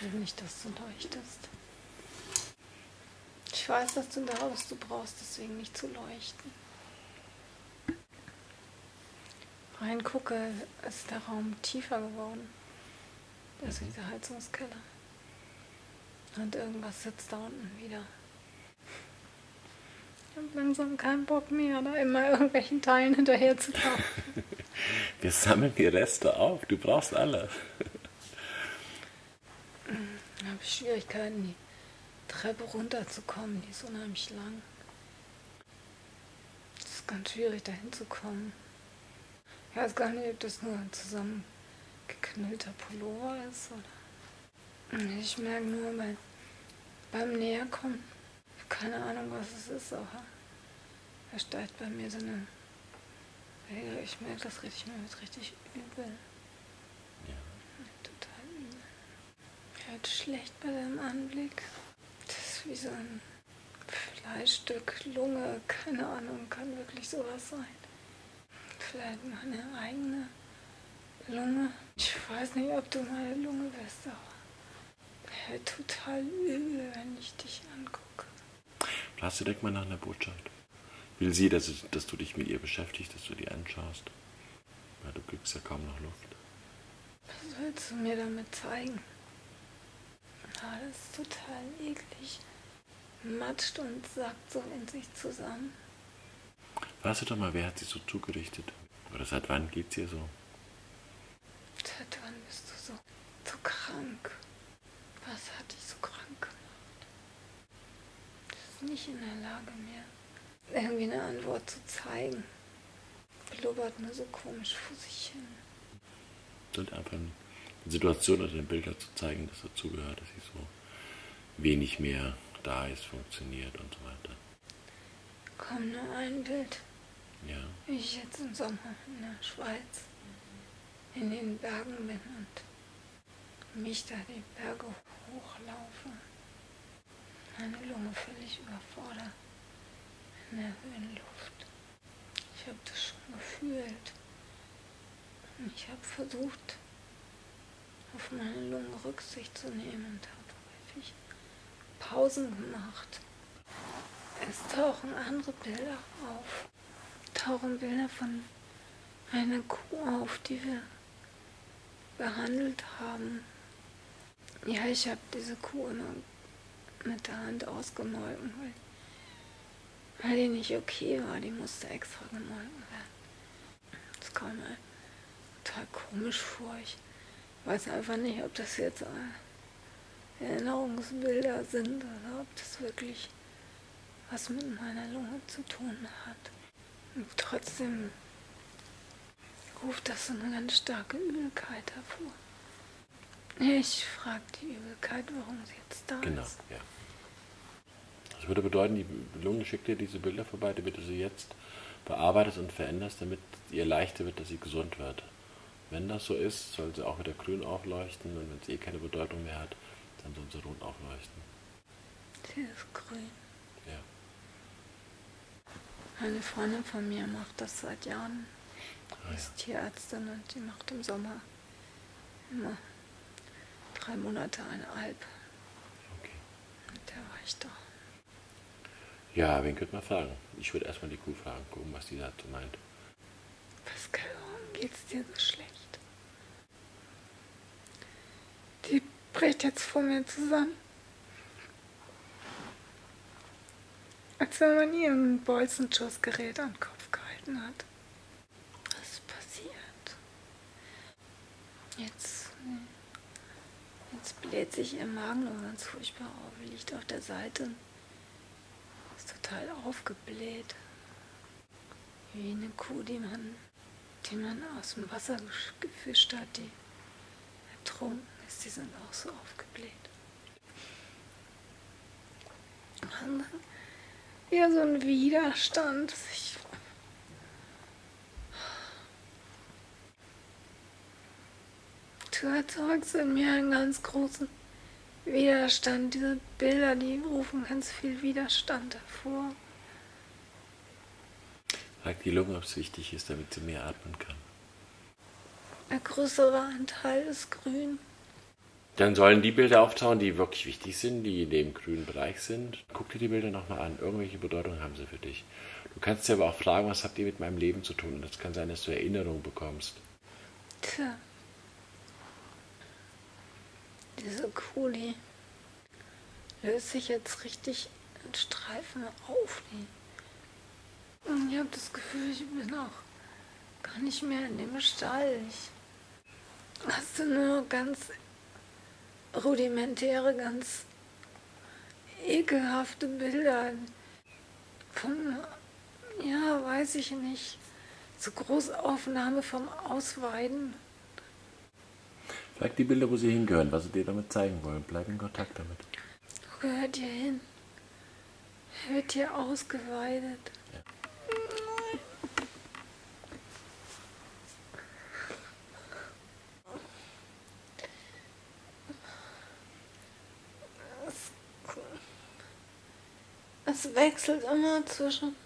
Will nicht, dass du leuchtest. Ich weiß, dass du da bist, du brauchst deswegen nicht zu leuchten. Reingucke, ist der Raum tiefer geworden. Ist dieser Heizungskeller. Und irgendwas sitzt da unten wieder. Ich habe langsam keinen Bock mehr, da immer irgendwelchen Teilen hinterher zu laufen. Wir sammeln die Reste auf, du brauchst alle. Da habe ich Schwierigkeiten, die Treppe runterzukommen, die ist unheimlich lang. Es ist ganz schwierig, da hinzukommen. Ich weiß gar nicht, ob das nur ein zusammengeknüllter Pullover ist oder. Ich merke nur bei, beim Näherkommen, keine Ahnung, was es ist, aber er steigt bei mir so eine. Ich merke das richtig, mir wird richtig übel. Ja. Total übel. Wird schlecht bei dem Anblick. Das ist wie so ein Fleischstück, Lunge, keine Ahnung, kann wirklich sowas sein. Vielleicht meine eigene Lunge. Ich weiß nicht, ob du meine Lunge bist, aber total übel, wenn ich dich angucke. Lass direkt mal nach einer Botschaft. Will sie, dass, dass du dich mit ihr beschäftigst, dass du die anschaust? Weil du kriegst ja kaum noch Luft. Was willst du mir damit zeigen? Ah, das ist total eklig. Matscht und sackt so in sich zusammen. Weißt du doch mal, wer hat sie so zugerichtet? Oder seit wann geht's ihr so? Seit wann bist du so, so krank? Was hat dich so krank gemacht? Du bist nicht in der Lage mehr, irgendwie eine Antwort zu zeigen. Blubbert nur so komisch vor sich hin. Und einfach eine Situation oder den Bilder zu zeigen, dass dazugehört, dass sie so wenig mehr da ist, funktioniert und so weiter. Komm nur ein Bild, Ja. wie ich jetzt im Sommer in der Schweiz in den Bergen bin und mich da die Berge hochlaufe. Meine Lunge völlig überfordert in der Höhenluft. Ich habe das schon gefühlt. Ich habe versucht, auf meine Lunge Rücksicht zu nehmen und habe häufig Pausen gemacht. Es tauchen andere Bilder auf. Tauchen Bilder von einer Kuh auf, die wir behandelt haben. Ja, ich habe diese Kuh immer mit der Hand ausgemolken, weil, weil die nicht okay war. Die musste extra gemolken werden. Das kam mir total komisch vor. Ich weiß einfach nicht, ob das jetzt äh, Erinnerungsbilder sind oder ob das wirklich was mit meiner Lunge zu tun hat. Und trotzdem ruft das so eine ganz starke Übelkeit hervor. Ich frage die Übelkeit, warum sie jetzt da Genau, ist. ja. Das würde bedeuten, die Lunge schickt dir diese Bilder vorbei, damit du sie jetzt bearbeitest und veränderst, damit ihr leichter wird, dass sie gesund wird. Wenn das so ist, soll sie auch wieder grün aufleuchten und wenn es eh keine Bedeutung mehr hat, dann soll sie rot aufleuchten. Sie ist grün. Ja. Eine Freundin von mir macht das seit Jahren. Ah, Die ist Tierärztin und die macht im Sommer immer drei Monate eine Alp. Okay. Und der war ich da. Ja, wen könnte man fragen? Ich würde erstmal die Kuh fragen, gucken, was die dazu meint. Pascal, warum geht's dir so schlecht? Die bricht jetzt vor mir zusammen. Als wenn man ihr ein Bolzenschussgerät an den Kopf gehalten hat. Was ist passiert? Jetzt, jetzt bläht sich ihr Magen nur ganz furchtbar auf, liegt auf der Seite. Ist total aufgebläht. Wie eine Kuh, die man, die man aus dem Wasser gefischt hat, die ertrunken ist. Die sind auch so aufgebläht. Und dann wieder so ein Widerstand. Ich, du erzeugst in mir einen ganz großen Widerstand. Diese Bilder, die rufen ganz viel Widerstand hervor. Frag die Lunge, ob es wichtig ist, damit sie mehr atmen kann. Der größere Anteil ist grün. Dann sollen die Bilder auftauchen, die wirklich wichtig sind, die in dem grünen Bereich sind. Guck dir die Bilder nochmal an. Irgendwelche Bedeutung haben sie für dich. Du kannst dir aber auch fragen, was habt ihr mit meinem Leben zu tun? Und es kann sein, dass du Erinnerungen bekommst. Tja. Diese Kuli löst sich jetzt richtig in Streifen auf. Ich habe das Gefühl, ich bin auch gar nicht mehr in dem Stall. Hast du nur ganz rudimentäre, ganz ekelhafte Bilder von, ja, weiß ich nicht, so Großaufnahme vom Ausweiden. Frag die Bilder, wo sie hingehören, was sie dir damit zeigen wollen. Bleib in Kontakt damit. Wo gehört ihr hin? Wird hier ausgeweidet. Ja. Es wechselt immer zwischen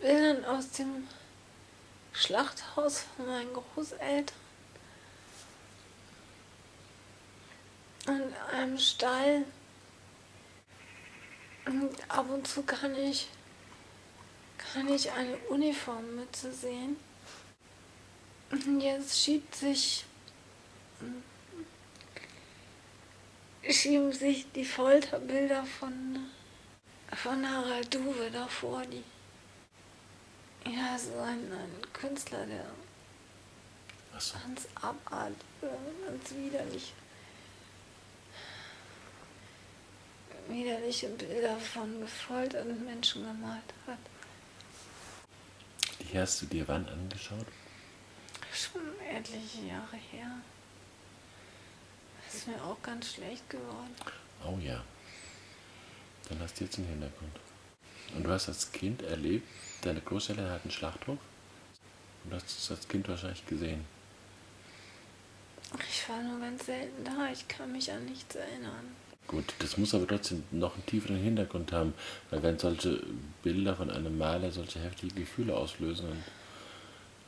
Bildern aus dem Schlachthaus von meinen Großeltern und einem Stall. Und ab und zu kann ich, kann ich eine Uniformmütze sehen. Und jetzt schiebt sich, schieben sich die Folterbilder von, von Harald Duwe davor, die ja, so ein, ein Künstler, der so. ganz abartig, ganz widerlich widerliche Bilder von gefolterten Menschen gemalt hat. Die hast du dir wann angeschaut? Schon etliche Jahre her. Ist mir auch ganz schlecht geworden. Oh ja. Dann hast du jetzt einen Hintergrund. Und du hast als Kind erlebt, deine Großeltern hatten einen Schlachthof? Und hast es als Kind wahrscheinlich gesehen. Ich war nur ganz selten da, ich kann mich an nichts erinnern. Gut, das muss aber trotzdem noch einen tieferen Hintergrund haben, weil wenn solche Bilder von einem Maler solche heftige Gefühle auslösen,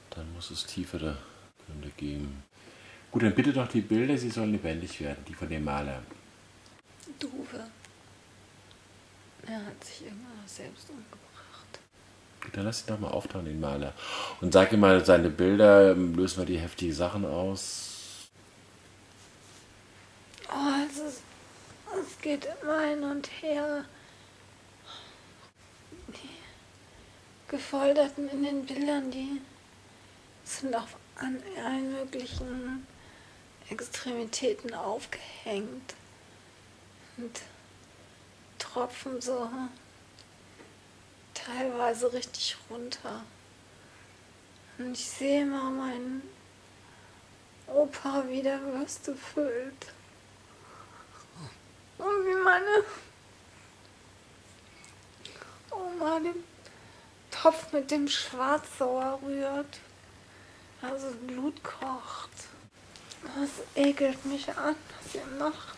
dann muss es tiefere Gründe geben. Gut, dann bitte doch die Bilder, sie sollen lebendig werden, die von dem Maler. Duve. Er hat sich immer selbst umgebracht. Dann lass ihn doch mal auftauchen, den Maler. Und sag ihm mal, seine Bilder lösen wir die heftigen Sachen aus. Oh, es ist es geht immer hin und her. Die Gefolterten in den Bildern, die sind auf an allen möglichen Extremitäten aufgehängt und tropfen so teilweise richtig runter. Und ich sehe mal meinen Opa, wie der Würste füllt. Und wie meine Oma den Topf mit dem Schwarzsauer rührt. Also Blut kocht. Das ekelt mich an, was ihr macht.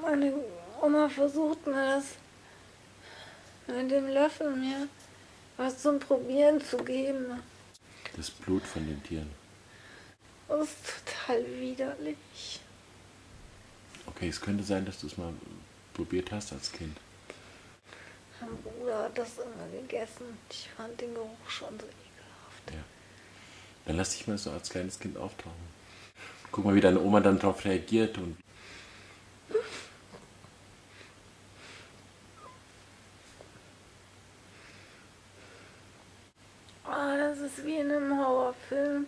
Meine Oma versucht mir das mit dem Löffel mir was zum Probieren zu geben. Das Blut von den Tieren. Das ist total widerlich. Okay, es könnte sein, dass du es mal probiert hast als Kind. Mein Bruder hat das immer gegessen. Ich fand den Geruch schon so ekelhaft. Ja. Dann lass dich mal so als kleines Kind auftauchen. Guck mal, wie deine Oma dann darauf reagiert und Oh, das ist wie in einem Horrorfilm.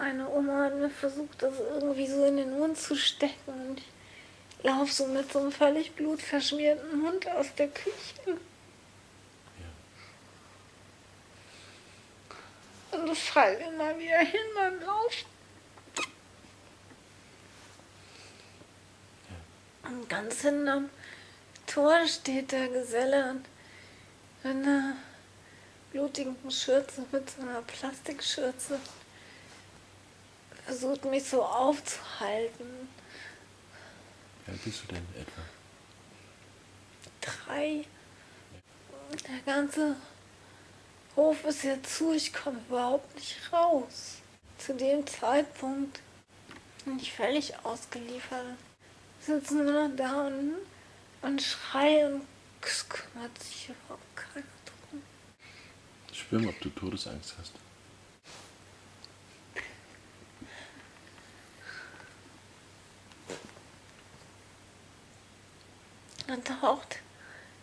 Eine Oma hat mir versucht, das irgendwie so in den Mund zu stecken. Und ich laufe so mit so einem völlig blutverschmierten Mund aus der Küche. Ja. Und ich fall immer wieder hin beim Laufen. Ja. Und ganz hinterm Tor steht der Geselle und mit einer blutigen Schürze, mit so einer Plastikschürze versucht mich so aufzuhalten. Wie alt bist du denn etwa? Drei. Der ganze Hof ist ja zu, ich komme überhaupt nicht raus. Zu dem Zeitpunkt nicht völlig ausgeliefert. Sitzen nur noch da und, und schreien und es kümmert sich überhaupt keiner Spür ob du Todesangst hast. Dann taucht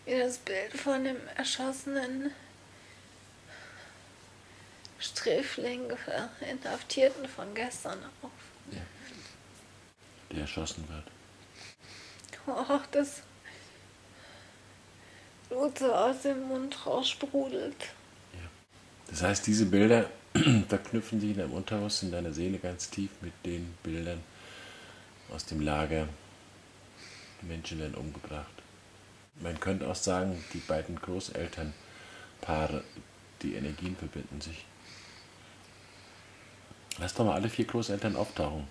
wieder das Bild von dem erschossenen Sträfling, Inhaftierten von gestern auf. Ja. Der erschossen wird. Oh, das Blut so aus dem Mund raussprudelt. Das heißt, diese Bilder verknüpfen sich in deinem Unterhaus, in deiner Seele ganz tief mit den Bildern aus dem Lager. Die Menschen werden umgebracht. Man könnte auch sagen, die beiden Großelternpaare, die Energien verbinden sich. Lass doch mal alle vier Großeltern auftauchen.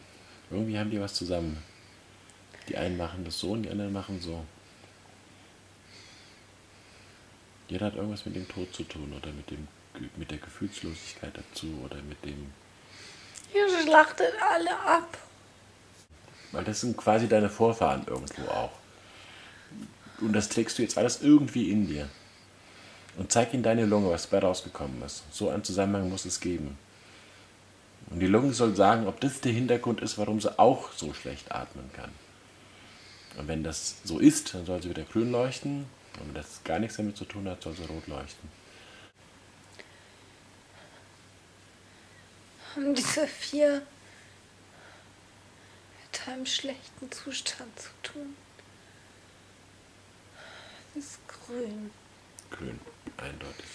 Irgendwie haben die was zusammen. Die einen machen das so und die anderen machen so. Jeder hat irgendwas mit dem Tod zu tun oder mit, dem, mit der Gefühlslosigkeit dazu oder mit dem. Ihr schlachtet alle ab. Weil das sind quasi deine Vorfahren irgendwo auch. Und das trägst du jetzt alles irgendwie in dir. Und zeig ihnen deine Lunge, was dabei rausgekommen ist. So einen Zusammenhang muss es geben. Und die Lunge soll sagen, ob das der Hintergrund ist, warum sie auch so schlecht atmen kann. Und wenn das so ist, dann soll sie wieder grün leuchten. Und wenn das gar nichts damit zu tun hat, soll sie rot leuchten. Haben diese vier mit einem schlechten Zustand zu tun? Das ist grün. Grün, eindeutig.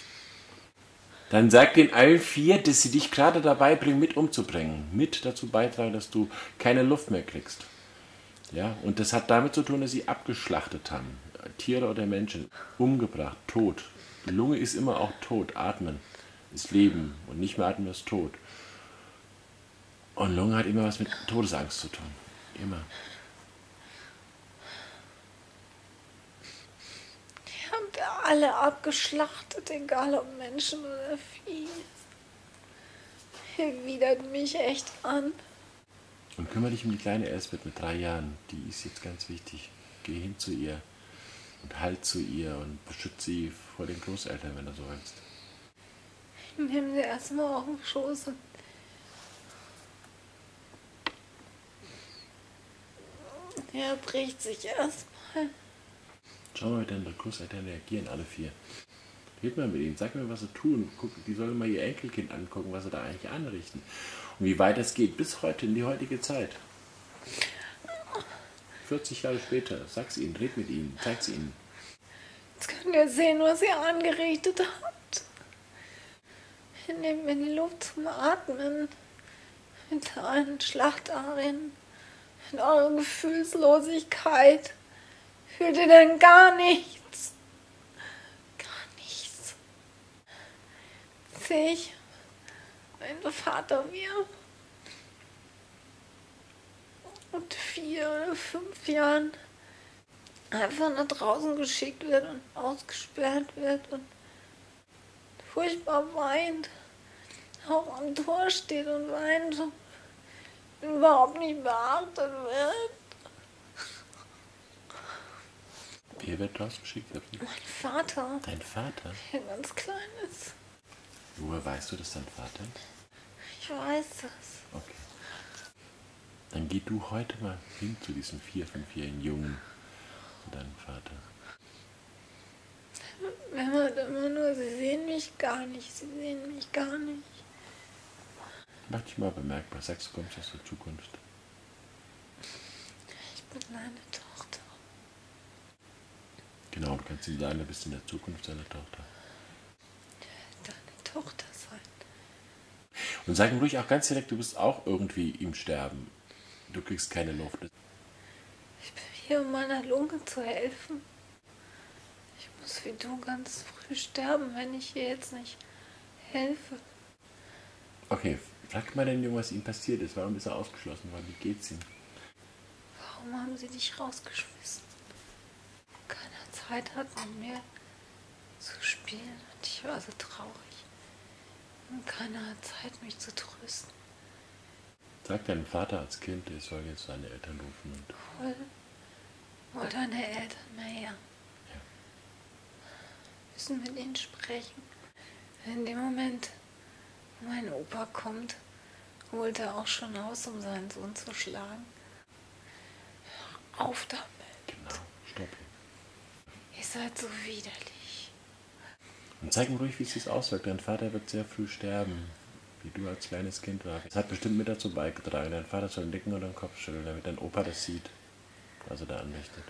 Dann sag den allen vier, dass sie dich gerade dabei bringen, mit umzubringen. Mit dazu beitragen, dass du keine Luft mehr kriegst. Ja, und das hat damit zu tun, dass sie abgeschlachtet haben. Tiere oder Menschen. Umgebracht, tot. Die Lunge ist immer auch tot. Atmen ist Leben. Und nicht mehr atmen ist tot. Und Lunge hat immer was mit Todesangst zu tun. Immer. Die haben alle abgeschlachtet, egal ob Menschen oder Vieh. Ihr widert mich echt an. Und kümmere dich um die kleine Elsbeth mit drei Jahren. Die ist jetzt ganz wichtig. Geh hin zu ihr und halt zu ihr und beschütze sie vor den Großeltern, wenn du so willst. Ich nehme sie erstmal auf den Schoß und er bricht sich erstmal. Schau mal, wie deine Großeltern reagieren, alle vier. Red mal mit ihnen, sag mir, was sie tun. Guck, die sollen mal ihr Enkelkind angucken, was sie da eigentlich anrichten. Und wie weit es geht, bis heute, in die heutige Zeit. 40 Jahre später, sag's ihnen, red mit ihnen, zeig's ihnen. Jetzt könnt ihr sehen, was ihr angerichtet habt. Nehmt mir die Luft zum Atmen. Mit euren Schlachtarien. Mit eurer Gefühlslosigkeit. Fühlt ihr denn gar nichts? Gar nichts. Sehe ich mein Vater mir mit vier oder fünf Jahren einfach nach draußen geschickt wird und ausgesperrt wird und furchtbar weint, auch am Tor steht und weint und überhaupt nicht beachtet wird. Wer wird rausgeschickt? Mein Vater. Dein Vater? Der ganz klein ist. Woher weißt du, dass dein Vater ist? Ich weiß das. Okay. Dann geh du heute mal hin zu diesem vier, fünfjährigen Jungen und deinem Vater. Wenn man immer nur, sie sehen mich gar nicht, sie sehen mich gar nicht. Mach dich mal bemerkbar, sagst du kommst aus der Zukunft. Ich bin deine Tochter. Genau, du kannst ihm sagen, du bist in der Zukunft seine Tochter. Deine Tochter sein. Und sag ihm ruhig auch ganz direkt, du bist auch irgendwie im Sterben. Du kriegst keine Luft. Ich bin hier, um meiner Lunge zu helfen. Ich muss wie du ganz früh sterben, wenn ich ihr jetzt nicht helfe. Okay, frag mal den Jungen, was ihm passiert ist. Warum ist er ausgeschlossen worden? Wie geht's ihm? Warum haben sie dich rausgeschmissen? Keiner Zeit hat mit mir zu spielen und ich war so traurig. Und keiner hat Zeit, mich zu trösten. Sag deinem Vater als Kind, er soll jetzt seine Eltern rufen. Und Hol, hol deine Eltern mal her. Ja. Müssen mit ihnen sprechen. In dem Moment, mein Opa kommt, holt er auch schon aus, um seinen Sohn zu schlagen. Auf damit. genau, stopp. Ihr seid so widerlich. Und zeig ihm ruhig, wie es sich auswirkt. Dein Vater wird sehr früh sterben, wie du als kleines Kind warst. Es hat bestimmt mit dazu beigetragen. Dein Vater soll nicken oder den Kopf schütteln, damit dein Opa das sieht, was er da anrichtet.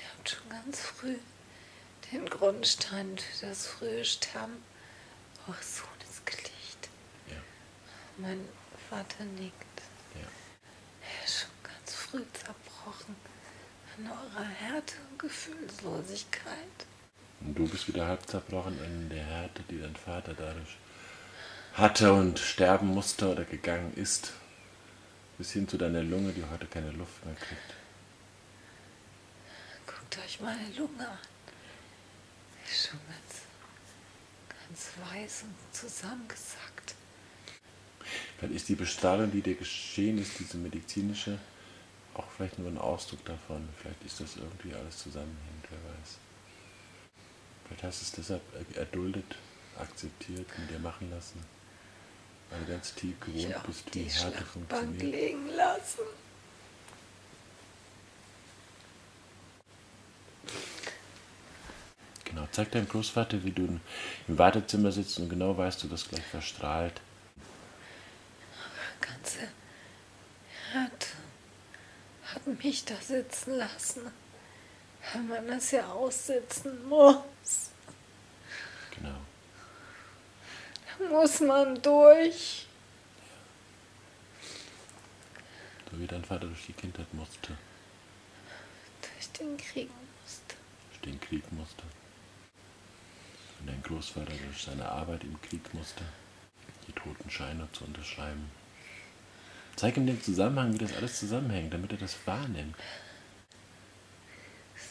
Ihr habt schon ganz früh den Grundstein für das frühe Sterben eures Sohnes gelegt. Ja, Mein Vater nickt. ja. Er ist schon ganz früh zerbrochen an eurer Härte und Gefühlslosigkeit. Und du bist wieder halb zerbrochen an der Härte, die dein Vater dadurch hatte und sterben musste oder gegangen ist. Bis hin zu deiner Lunge, die heute keine Luft mehr kriegt. Guckt euch meine Lunge an. Ist schon ganz, ganz weiß und zusammengesackt. Vielleicht ist die Bestrahlung, die dir geschehen ist, diese medizinische, auch vielleicht nur ein Ausdruck davon. Vielleicht ist das irgendwie alles zusammenhängend, wer weiß. Vielleicht hast du es deshalb erduldet, akzeptiert, mit dir machen lassen. Weil du ganz tief Ich gewohnt auf bist, wie die Härte funktioniert. legen lassen. Genau, zeig deinem Großvater, wie du im Wartezimmer sitzt und genau weißt, du das gleich verstrahlt. ganze Härte hat mich da sitzen lassen, weil man das ja aussitzen muss. Genau. Da muss man durch. So wie dein Vater durch die Kindheit musste, Durch den Krieg musste. durch den Krieg musste. Und dein Großvater durch seine Arbeit im Krieg musste, die toten Scheine zu unterschreiben. Zeig ihm den Zusammenhang, wie das alles zusammenhängt, damit er das wahrnimmt.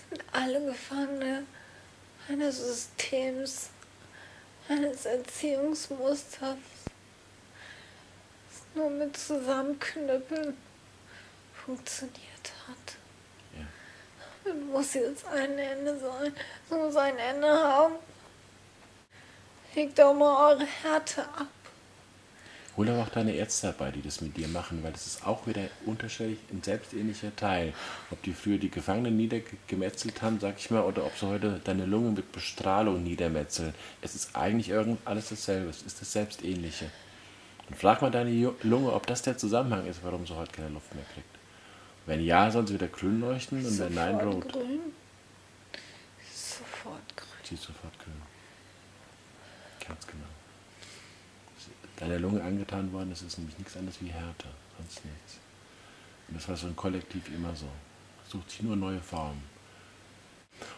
sind alle Gefangene eines Systems, eines Erziehungsmusters, das nur mit Zusammenknüppeln funktioniert hat. Ja. Es muss jetzt ein Ende sein. Es muss ein Ende haben. Legt doch mal eure Härte ab. Hol aber auch deine Ärzte dabei, die das mit dir machen, weil das ist auch wieder unterschiedlich ein selbstähnlicher Teil. Ob die früher die Gefangenen niedergemetzelt haben, sag ich mal, oder ob sie heute deine Lunge mit Bestrahlung niedermetzeln. Es ist eigentlich irgend alles dasselbe. Es ist das Selbstähnliche. Und frag mal deine Lunge, ob das der Zusammenhang ist, warum sie heute keine Luft mehr kriegt. Wenn ja, soll sie wieder grün leuchten und wenn nein, rot. grün. Sofort grün. Sie ist sofort grün. Ganz genau. Deiner Lunge angetan worden ist, ist nämlich nichts anderes wie Härte, sonst nichts. Und das war so ein Kollektiv immer so. Sucht sich nur neue Formen.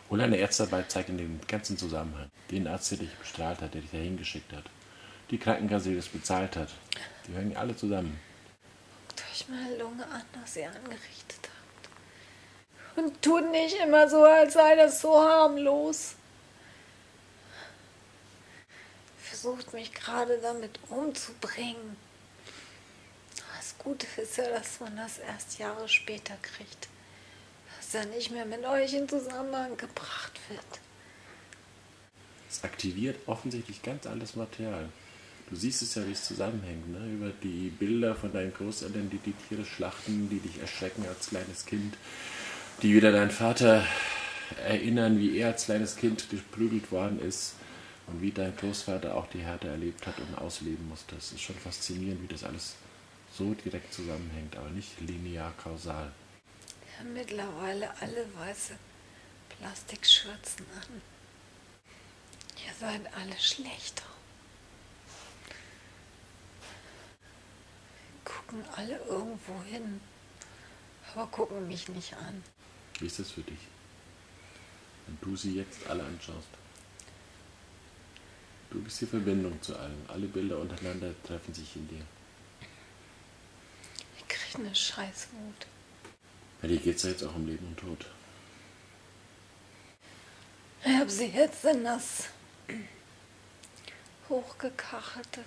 Hol eine Ärztearbeit, zeig in den ganzen Zusammenhang. Den Arzt, der dich bestrahlt hat, der dich dahin geschickt hat. Die Krankenkasse, die das bezahlt hat. Die hängen alle zusammen. Guckt euch meine Lunge an, was ihr angerichtet habt. Und tut nicht immer so, als sei das so harmlos. Versucht mich gerade damit umzubringen. Das Gute ist ja, dass man das erst Jahre später kriegt. Dass er nicht mehr mit euch in Zusammenhang gebracht wird. Es aktiviert offensichtlich ganz anderes Material. Du siehst es ja, wie es zusammenhängt, ne? über die Bilder von deinen Großeltern, die die Tiere schlachten, die dich erschrecken als kleines Kind, die wieder deinen Vater erinnern, wie er als kleines Kind geprügelt worden ist und wie dein Großvater auch die Härte erlebt hat und ausleben musste. Es ist schon faszinierend, wie das alles so direkt zusammenhängt, aber nicht linear kausal. Wir haben mittlerweile alle weiße Plastikschürzen an. Ihr seid alle schlechter. Gucken alle irgendwo hin, aber gucken mich nicht an. Wie ist das für dich, wenn du sie jetzt alle anschaust? Du bist die Verbindung zu allem. Alle Bilder untereinander treffen sich in dir. Ich kriege eine Scheißwut. Bei dir geht es ja jetzt auch um Leben und Tod. Ich habe sie jetzt in das hochgekachelte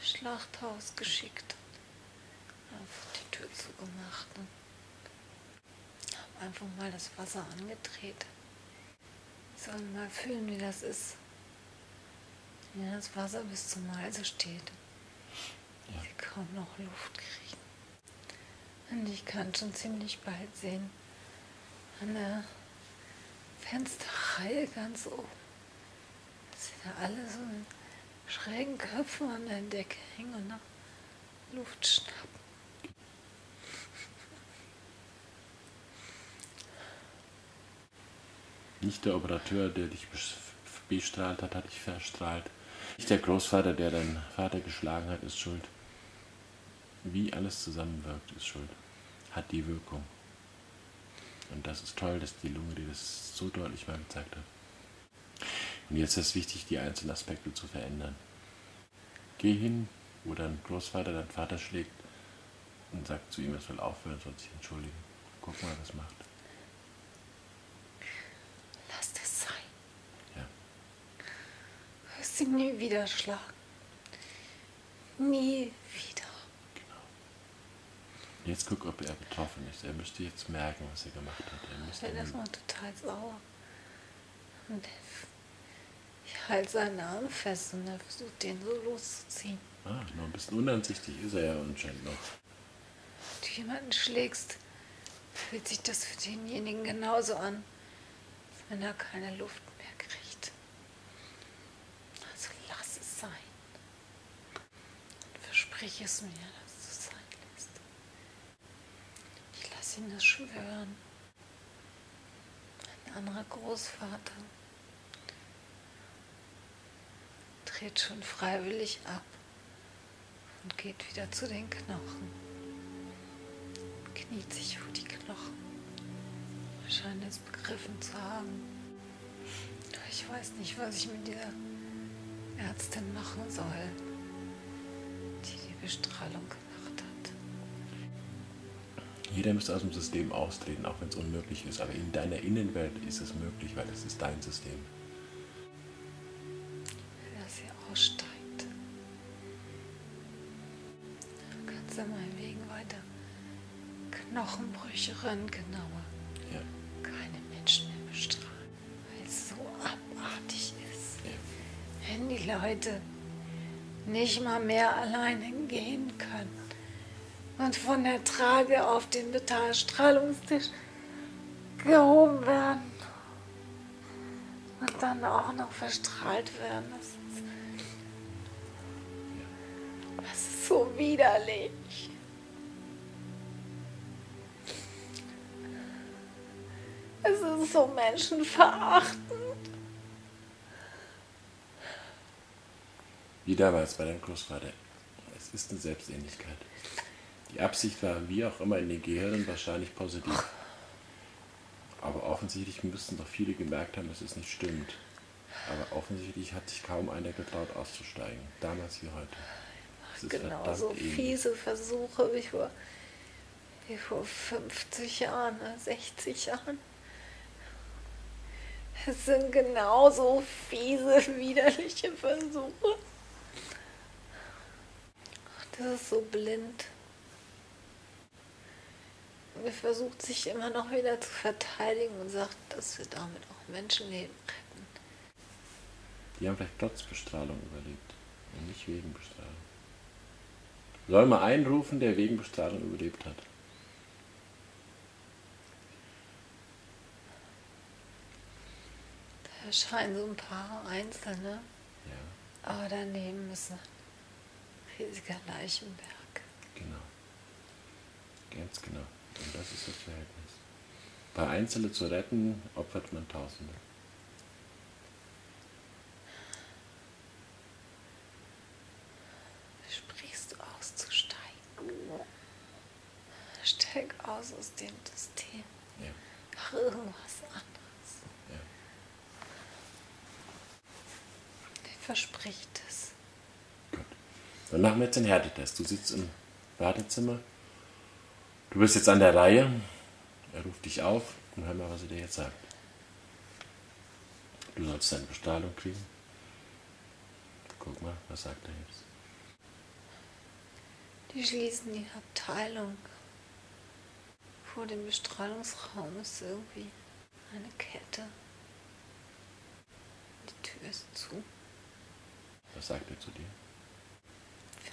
Schlachthaus geschickt einfach die Tür zugemacht und habe einfach mal das Wasser angedreht. Ich soll mal fühlen, wie das ist, wenn das Wasser bis zum Halse steht. Ja. Sie kaum noch Luft kriegen. Und ich kann schon ziemlich bald sehen, an der Fensterreihe ganz oben, dass sie da alle so mit schrägen Köpfen an der Decke hängen und nach Luft schnappen. Nicht der Operateur, der dich bes- bestrahlt hat, hat dich verstrahlt. Nicht der Großvater, der deinen Vater geschlagen hat, ist schuld. Wie alles zusammenwirkt, ist schuld. Hat die Wirkung. Und das ist toll, dass die Lunge dir das so deutlich mal gezeigt hat. Und jetzt ist es wichtig, die einzelnen Aspekte zu verändern. Geh hin, wo dein Großvater, dein Vater schlägt und sag zu ihm, er soll aufhören, soll sich entschuldigen. Guck mal, was macht. Lass das sein. Ja. Ihn nie wieder schlagen. Nie wieder. Genau. Jetzt guck, ob er betroffen ist. Er müsste jetzt merken, was er gemacht hat. Er Ich müsste bin erstmal total sauer. Und ich halte seinen Arm fest und er versucht, den so loszuziehen. ah, noch ein bisschen unansichtig ist er ja anscheinend noch. Wenn du jemanden schlägst, fühlt sich das für denjenigen genauso an, als wenn er keine Luft mehr kriegt. Also lass es sein. Und versprich es mir, dass du sein lässt. Ich lasse ihn das schwören. Ein anderer Großvater dreht schon freiwillig ab und geht wieder zu den Knochen kniet sich vor die Knochen. Er scheint es begriffen zu haben. Ich weiß nicht, was ich mit dieser Ärztin machen soll, Bestrahlung gemacht hat. Jeder müsste aus dem System austreten, auch wenn es unmöglich ist. Aber in deiner Innenwelt ist es möglich, weil es ist dein System. dass sie aussteigt. Kannst du mal wegen weiter Knochenbrüche genauer. Ja. Keine Menschen mehr bestrahlen, weil es so abartig ist. ja. Wenn die Leute nicht mal mehr alleine gehen können und von der Trage auf den Bestrahlungstisch gehoben werden und dann auch noch verstrahlt werden. Das ist, das ist so widerlich. Es ist so menschenverachtend. Wie damals bei deinem Großvater. Es ist eine Selbstähnlichkeit. Die Absicht war, wie auch immer, in den Gehirnen wahrscheinlich positiv. Aber offensichtlich müssten doch viele gemerkt haben, dass es nicht stimmt. Aber offensichtlich hat sich kaum einer getraut auszusteigen. Damals wie heute. Ist Genau so fiese Versuche wie vor, wie vor 50 Jahren, ne, 60 Jahren. Es sind genauso fiese, widerliche Versuche. Das ist so blind. Er versucht sich immer noch wieder zu verteidigen und sagt, dass wir damit auch Menschenleben retten. Die haben vielleicht trotz Bestrahlung überlebt. Und nicht wegen Bestrahlung. Soll mal einen rufen, der wegen Bestrahlung überlebt hat. Da erscheinen so ein paar Einzelne, Ja, aber daneben ist ein riesiger Leichenberg. genau. Ganz genau. Und das ist das Verhältnis. Ein paar Einzelne zu retten, opfert man Tausende. Sprichst du auszusteigen? Steig aus aus dem System. Ja, Mach irgendwas anderes. ja. Der verspricht. Dann machen wir jetzt den Härtetest. Du sitzt im Wartezimmer. Du bist jetzt an der Reihe. Er ruft dich auf und hör mal, was er dir jetzt sagt. Du sollst deine Bestrahlung kriegen. Guck mal, was sagt er jetzt? Die schließen die Abteilung. Vor dem Bestrahlungsraum ist irgendwie eine Kette. Die Tür ist zu. Was sagt er zu dir?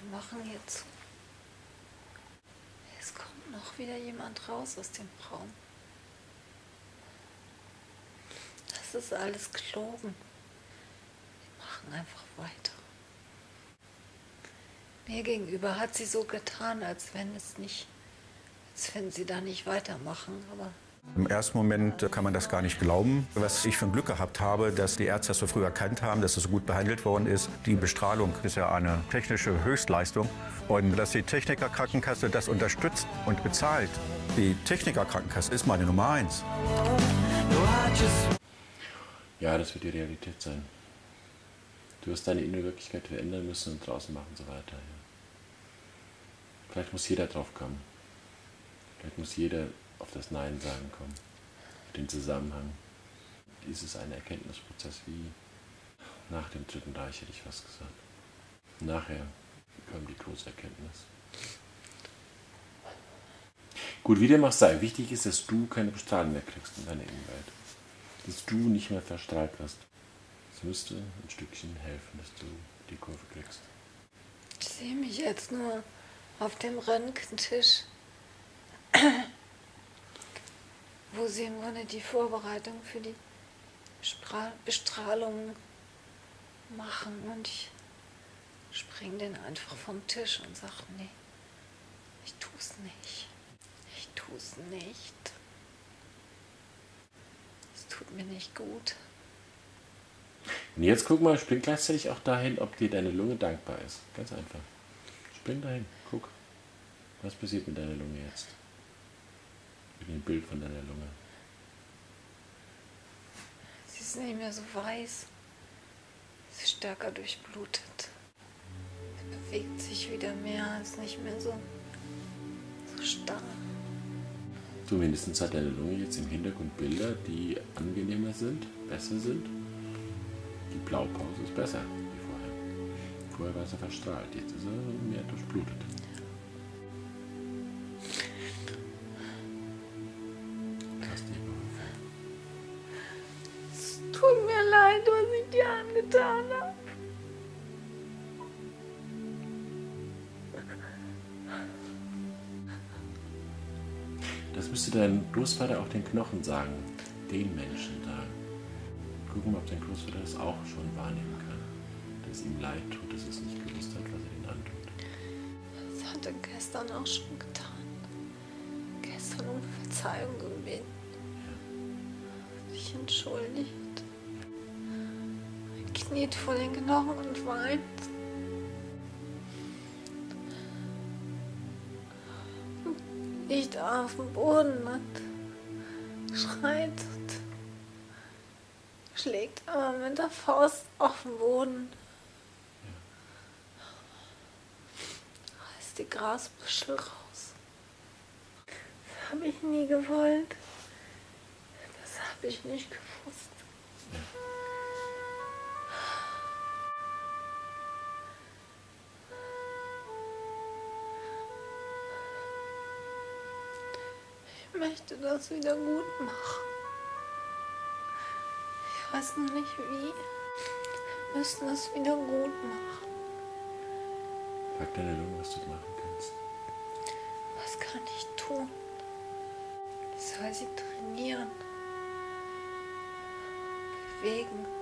Wir machen zu. Es kommt noch wieder jemand raus aus dem Raum. Das ist alles gelogen. Wir machen einfach weiter. Mir gegenüber hat sie so getan, als wenn es nicht, als wenn sie da nicht weitermachen, aber Im ersten Moment kann man das gar nicht glauben. Was ich für ein Glück gehabt habe, dass die Ärzte das so früh erkannt haben, dass es so gut behandelt worden ist. Die Bestrahlung ist ja eine technische Höchstleistung. Und dass die Technikerkrankenkasse das unterstützt und bezahlt. Die Technikerkrankenkasse ist meine Nummer eins. Ja, das wird die Realität sein. Du wirst deine innere Wirklichkeit verändern müssen und draußen machen und so weiter. Ja. Vielleicht muss jeder drauf kommen. Vielleicht muss jeder auf das Nein sagen kommen. Den Zusammenhang. Dies ist ein Erkenntnisprozess wie nach dem Dritten Reich, hätte ich fast gesagt. Nachher kam die Todeserkenntnis. Gut, wie dem auch sei, wichtig ist, dass du keine Bestrahlung mehr kriegst in deiner Innenwelt. Dass du nicht mehr verstrahlt wirst. Es müsste ein Stückchen helfen, dass du die Kurve kriegst. ich sehe mich jetzt nur auf dem Röntgentisch, wo sie im Grunde die Vorbereitung für die Bestrahlung machen und ich spring den einfach vom Tisch und sage, nee, ich tu's nicht. Ich tu's nicht. Es tut mir nicht gut. Und jetzt guck mal, spring gleichzeitig auch dahin, ob dir deine Lunge dankbar ist. Ganz einfach. Spring dahin, guck. Was passiert mit deiner Lunge jetzt? Mit dem Bild von deiner Lunge. Sie ist nicht mehr so weiß. Sie ist stärker durchblutet. Sie bewegt sich wieder mehr, ist nicht mehr so, so starr. Zumindest hat deine Lunge jetzt im Hintergrund Bilder, die angenehmer sind, besser sind. Die Blaupause ist besser wie vorher. Vorher war sie verstrahlt, jetzt ist er mehr durchblutet. Habe. Das müsste dein Großvater auch den Knochen sagen, den Menschen sagen. Gucken, ob dein Großvater das auch schon wahrnehmen kann. Dass ihm leid tut, dass es nicht gewusst hat, was er ihnen antut. Das hat er gestern auch schon getan. Gestern um Verzeihung gebeten. Sich entschuldigt. Kniet vor den Knochen und weint. Liegt auf dem Boden und schreit und schlägt aber mit der Faust auf den Boden. Reißt die Grasbüschel raus. Das habe ich nie gewollt. Das habe ich nicht gewusst. Das wieder gut machen. Ich weiß noch nicht wie. Wir müssen es wieder gut machen. Frag deine Lunge, was du machen kannst. Was kann ich tun? Ich soll sie trainieren. Bewegen.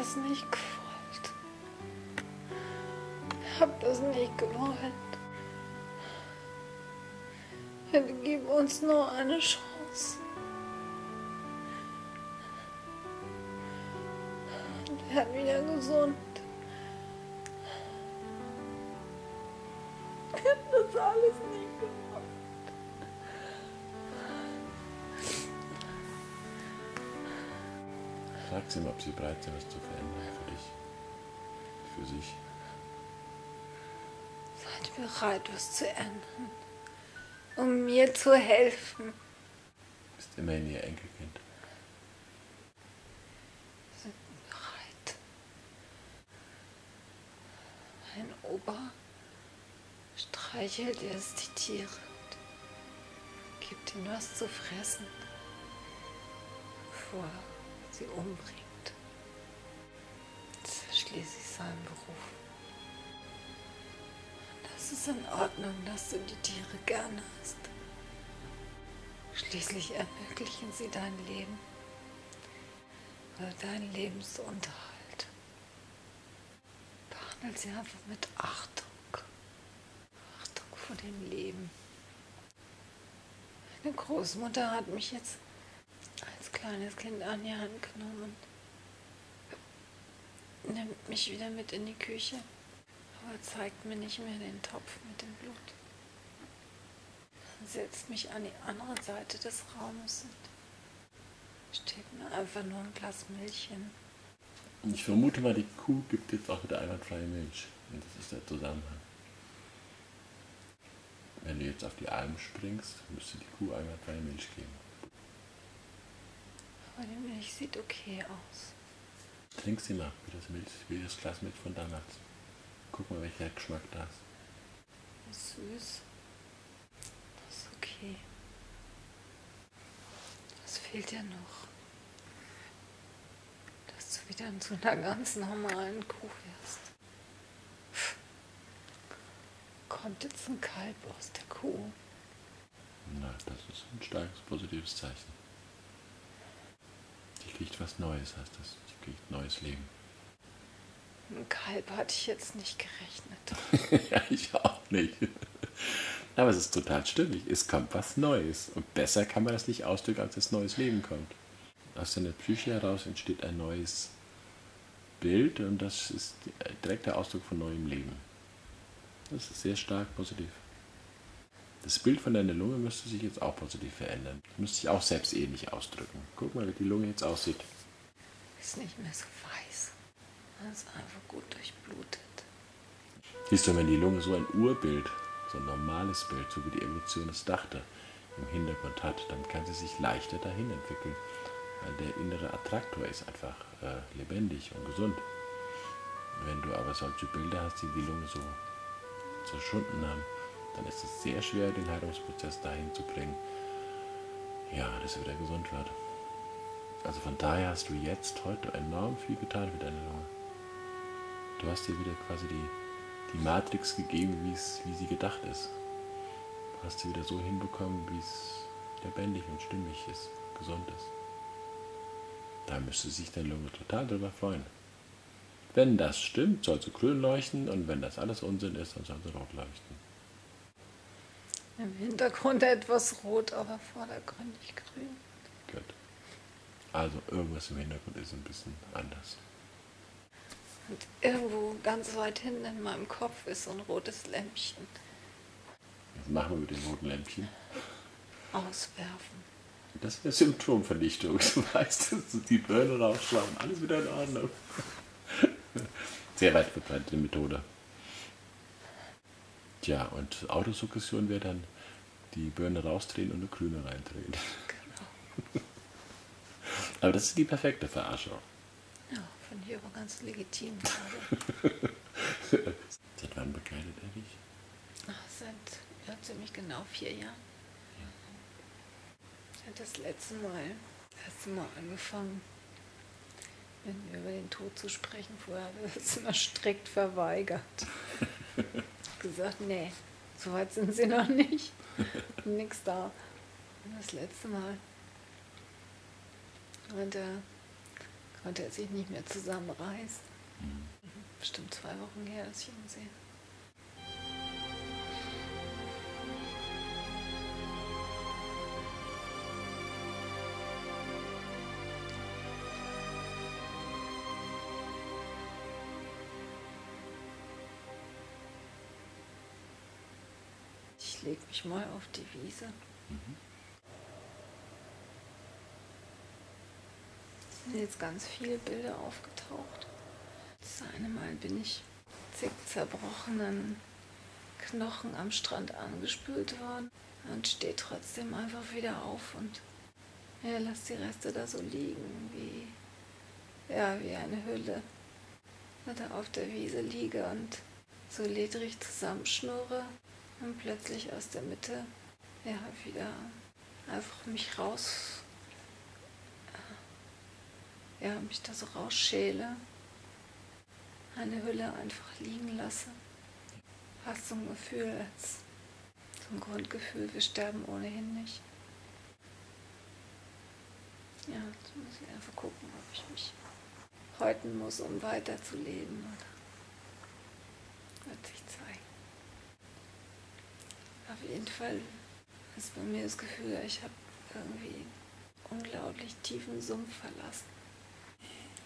Das nicht gewollt. Ihr habt das nicht gewollt. Bitte gib uns nur eine Chance. Und werd wieder gesund. Ob sie bereit sind, was zu verändern für dich. Für sich. Seid bereit, was zu ändern, um mir zu helfen. Du bist immerhin ihr Enkelkind. Sind bereit. Ein Opa streichelt erst die Tiere und gibt ihnen was zu fressen, bevor sie umbringt. Schließlich sein Beruf. Das ist in Ordnung, dass du die Tiere gerne hast. Schließlich ermöglichen sie dein Leben oder deinen Lebensunterhalt. Behandle sie einfach mit Achtung. Achtung vor dem Leben. Meine Großmutter hat mich jetzt als kleines Kind an die Hand genommen nimmt mich wieder mit in die Küche, aber zeigt mir nicht mehr den Topf mit dem Blut. Dann setzt mich an die andere Seite des Raumes und steht mir einfach nur ein Glas Milch hin. Ich vermute mal, die Kuh gibt jetzt auch wieder einwandfreie Milch. Und das ist der Zusammenhang. Wenn du jetzt auf die Alm springst, müsste die Kuh einwandfreie Milch geben. Aber die Milch sieht okay aus. Trink sie mal, wie das, Milch, wie das Glas Milch von damals. Guck mal, welcher Geschmack da ist. Ist süß. Das ist okay. Was fehlt dir noch? Dass du wieder zu einer ganz normalen Kuh wirst. Kommt jetzt ein Kalb aus der Kuh. Na, das ist ein starkes positives Zeichen. Kriegt was Neues, heißt das. Die kriegt neues Leben. Ein Kalb hatte ich jetzt nicht gerechnet. ja, ich auch nicht. Aber es ist total stimmig. Es kommt was Neues. Und besser kann man das nicht ausdrücken, als dass neues Leben kommt. Aus deiner Psyche heraus entsteht ein neues Bild und das ist direkt der Ausdruck von neuem Leben. Das ist sehr stark positiv. Das Bild von deiner Lunge müsste sich jetzt auch positiv verändern. Müsste sich auch selbst ähnlich ausdrücken. Guck mal, wie die Lunge jetzt aussieht. Ist nicht mehr so weiß. Das ist einfach gut durchblutet. Siehst du, wenn die Lunge so ein Urbild, so ein normales Bild, so wie die Evolution es dachte, im Hintergrund hat, dann kann sie sich leichter dahin entwickeln. Weil der innere Attraktor ist einfach äh, lebendig und gesund. Wenn du aber solche Bilder hast, die die Lunge so zerschunden haben, dann ist es sehr schwer, den Heilungsprozess dahin zu bringen, ja, dass er wieder gesund wird. Also von daher hast du jetzt heute enorm viel getan für deine Lunge. Du hast dir wieder quasi die, die Matrix gegeben, wie sie gedacht ist. Du hast sie wieder so hinbekommen, wie es lebendig und stimmig ist, gesund ist. Da müsste sich deine Lunge total drüber freuen. Wenn das stimmt, soll sie grün leuchten und wenn das alles Unsinn ist, dann soll sie rot leuchten. Im Hintergrund etwas rot, aber vordergründig grün. Gut. Also irgendwas im Hintergrund ist ein bisschen anders. Und irgendwo ganz weit hinten in meinem Kopf ist so ein rotes Lämpchen. Was machen wir mit dem roten Lämpchen? Auswerfen. Das ist eine Symptomvernichtung. Du weißt, die Birne rausschlagen, alles wieder in Ordnung. Sehr weit verbreitete Methode. Tja, und Autosuggestion wäre dann die Birne rausdrehen und eine grüne reindrehen. Genau. Aber das ist die perfekte Verarschung. Ja, finde ich aber ganz legitim. Seit wann begleitet er dich? Ach, Seit ja, ziemlich genau vier Jahren. Er hat das letzte Mal, das erste Mal angefangen, mit mir über den Tod zu sprechen. Vorher hat er das immer strikt verweigert. gesagt, nee, so weit sind sie noch nicht. Nix da. Das letzte Mal und, äh, konnte er sich nicht mehr zusammenreißen. Bestimmt zwei Wochen her, dass ich ihn sehe. Ich lege mich mal auf die Wiese. sind jetzt ganz viele Bilder aufgetaucht. Das eine Mal bin ich zig zerbrochenen Knochen am Strand angespült worden und steht trotzdem einfach wieder auf und ja, lass die Reste da so liegen, wie, ja, wie eine Hülle. Da auf der Wiese liege und so ledrig zusammenschnurre und plötzlich aus der Mitte ja, wieder einfach mich raus, ja, mich da so rausschäle, eine Hülle einfach liegen lasse. Fast so ein Gefühl als so ein Grundgefühl, wir sterben ohnehin nicht. Ja, jetzt muss ich einfach gucken, ob ich mich häuten muss, um weiterzuleben. Oder wird sich zeigen. Auf jeden Fall ist bei mir das Gefühl, ich habe irgendwie unglaublich tiefen Sumpf verlassen.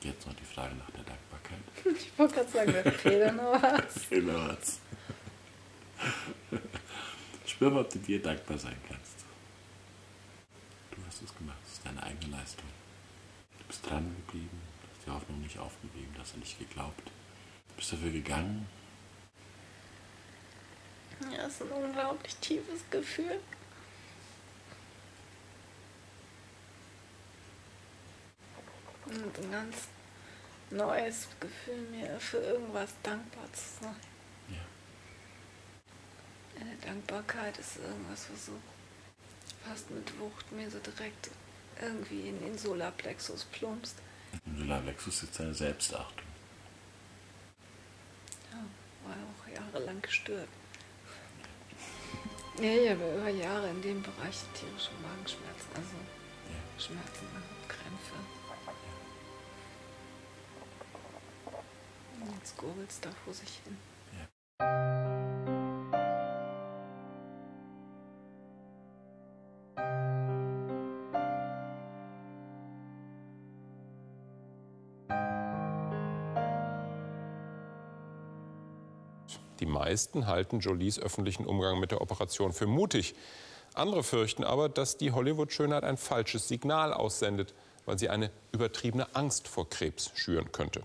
Jetzt noch die Frage nach der Dankbarkeit. Ich wollte gerade sagen, da fehlt noch was. Fehlt noch was. Spür mal, ob du dir dankbar sein kannst. Du hast es gemacht, das ist deine eigene Leistung. Du bist dran geblieben, du hast die Hoffnung nicht aufgegeben, du hast nicht geglaubt. Du bist dafür gegangen. Ja, es ist ein unglaublich tiefes Gefühl. Und ein ganz neues Gefühl, mir für irgendwas dankbar zu sein. Ja. Eine Dankbarkeit ist irgendwas, was so fast mit Wucht mir so direkt irgendwie in den Solarplexus plumpst. Im Solarplexus sitzt deine Selbstachtung. Ja, war ja auch jahrelang gestört. Ja, ich habe über Jahre in dem Bereich tierische Magenschmerzen, also Ja. Schmerzen und Krämpfe. Und jetzt gurgelt es da vor sich hin. Meisten halten Jolies öffentlichen Umgang mit der Operation für mutig. Andere fürchten aber, dass die Hollywood-Schönheit ein falsches Signal aussendet, weil sie eine übertriebene Angst vor Krebs schüren könnte.